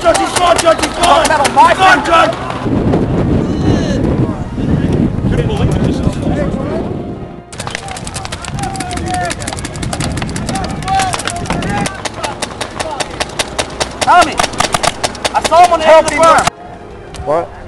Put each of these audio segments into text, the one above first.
gone, Judge, he's gone, Judge, he's gone! Metal, my He's gone, Judge! Tommy! I saw him on the edge of the berm. What?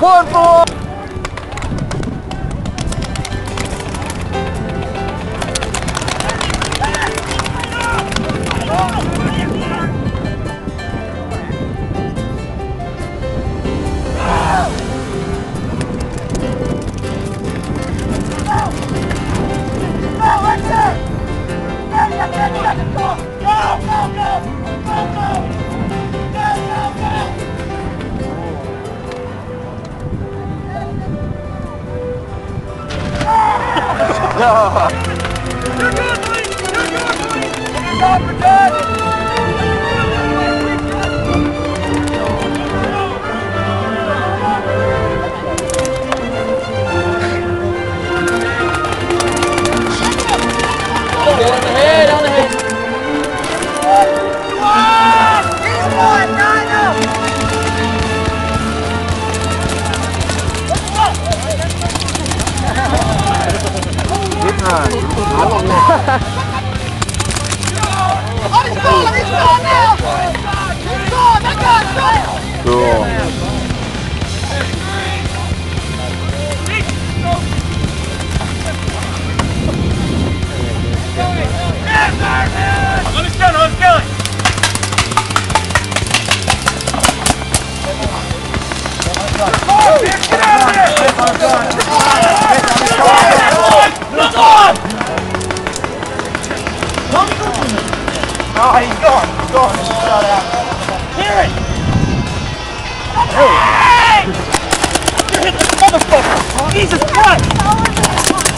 One for Cool. Look on! Oh, he's gone. He's gone. Hear it! Hey! You hit the motherfucker. Jesus Christ.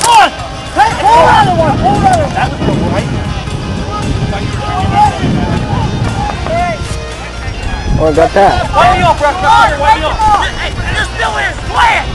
On. Hey, hold on to one. Hold on That was the right. Oh, I got that. Why you off, Russ? Why you off? Hey, they're still in! Play